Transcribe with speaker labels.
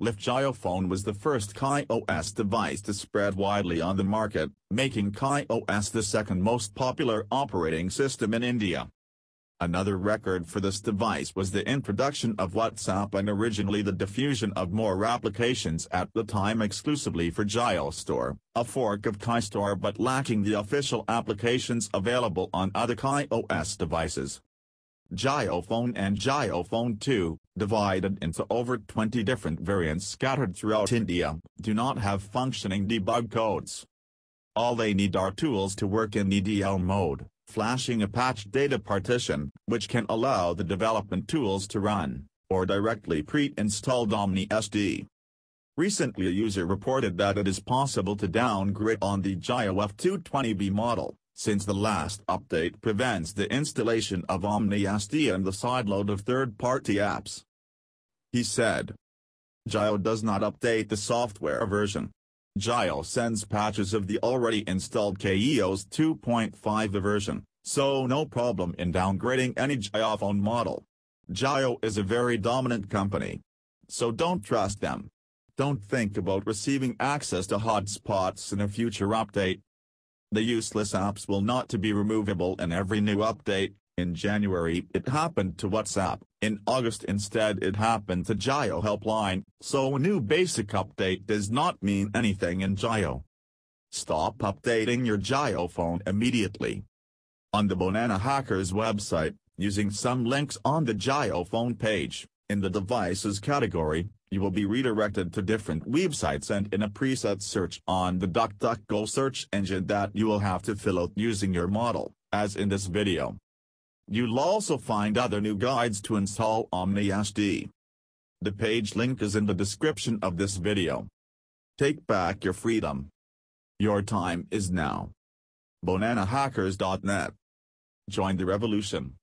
Speaker 1: Lift JioPhone was the first KaiOS device to spread widely on the market, making KaiOS the second most popular operating system in India. Another record for this device was the introduction of WhatsApp and originally the diffusion of more applications at the time exclusively for JioStore, a fork of KaiStore but lacking the official applications available on other KaiOS devices. JioPhone and JioPhone 2, divided into over 20 different variants scattered throughout India, do not have functioning debug codes. All they need are tools to work in EDL mode, flashing a patched data partition, which can allow the development tools to run, or directly pre-installed OmniSD. Recently a user reported that it is possible to downgrade on the Jio F220B model, since the last update prevents the installation of OmniSD and the sideload of third-party apps. He said. Jio does not update the software version. Jio sends patches of the already installed KaiOS 2.5 version, so no problem in downgrading any JioPhone model. Jio is a very dominant company. So don't trust them. Don't think about receiving access to hotspots in a future update, the useless apps will not to be removable in every new update, in January it happened to WhatsApp, in August instead it happened to Jio Helpline, so a new basic update does not mean anything in Jio. Stop updating your Jio phone immediately. On the Banana Hackers website, using some links on the Jio phone page, in the Devices category, you will be redirected to different websites and in a preset search on the DuckDuckGo search engine that you will have to fill out using your model, as in this video. You'll also find other new guides to install OmniSD. The page link is in the description of this video. Take back your freedom. Your time is now. BananaHackers.net Join the revolution.